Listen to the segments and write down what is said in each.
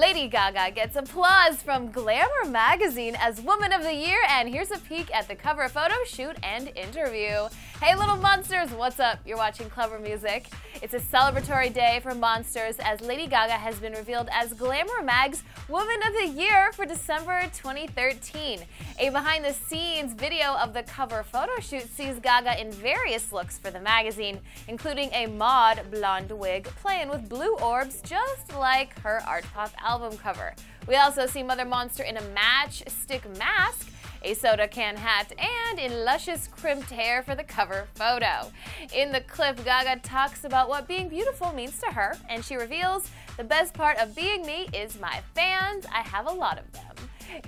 Lady Gaga gets applause from Glamour magazine as Woman of the Year, and here's a peek at the cover photo shoot and interview. Hey little monsters, what's up? You're watching Clevver Music. It's a celebratory day for monsters as Lady Gaga has been revealed as Glamour Mag's Woman of the Year for December 2013. A behind the scenes video of the cover photo shoot sees Gaga in various looks for the magazine, including a mod blonde wig playing with blue orbs just like her ARTPOP album cover. We also see Mother Monster in a matchstick mask a soda can hat, and in luscious crimped hair for the cover photo. In the clip, Gaga talks about what being beautiful means to her, and she reveals, the best part of being me is my fans. I have a lot of them.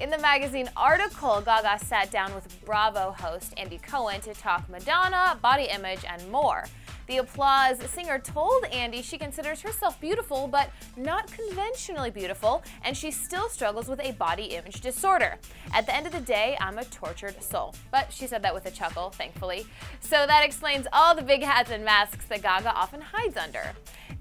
In the magazine article, Gaga sat down with Bravo host Andy Cohen to talk Madonna, body image, and more. The Applause singer told Andy she considers herself beautiful, but not conventionally beautiful, and she still struggles with a body image disorder. At the end of the day, I'm a tortured soul. But she said that with a chuckle, thankfully. So that explains all the big hats and masks that Gaga often hides under.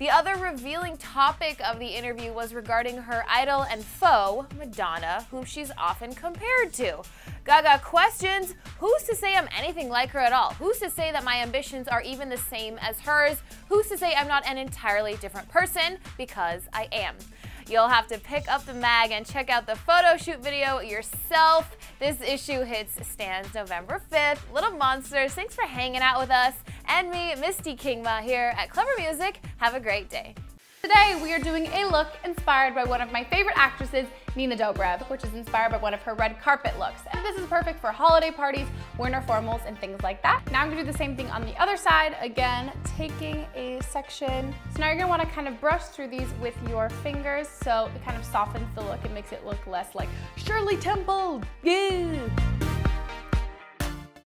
The other revealing topic of the interview was regarding her idol and foe, Madonna, whom she's often compared to. Gaga questions Who's to say I'm anything like her at all? Who's to say that my ambitions are even the same as hers? Who's to say I'm not an entirely different person? Because I am. You'll have to pick up the mag and check out the photo shoot video yourself. This issue hits stands November 5th. Little Monsters, thanks for hanging out with us. And me, Misty Kingma, here at Clevver Music. Have a great day. Today we are doing a look inspired by one of my favorite actresses, Nina Dobrev, which is inspired by one of her red carpet looks. And this is perfect for holiday parties, winter formals, and things like that. Now I'm gonna do the same thing on the other side, again, taking a section. So now you're gonna wanna kind of brush through these with your fingers so it kind of softens the look and makes it look less like Shirley Temple, yeah!